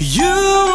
You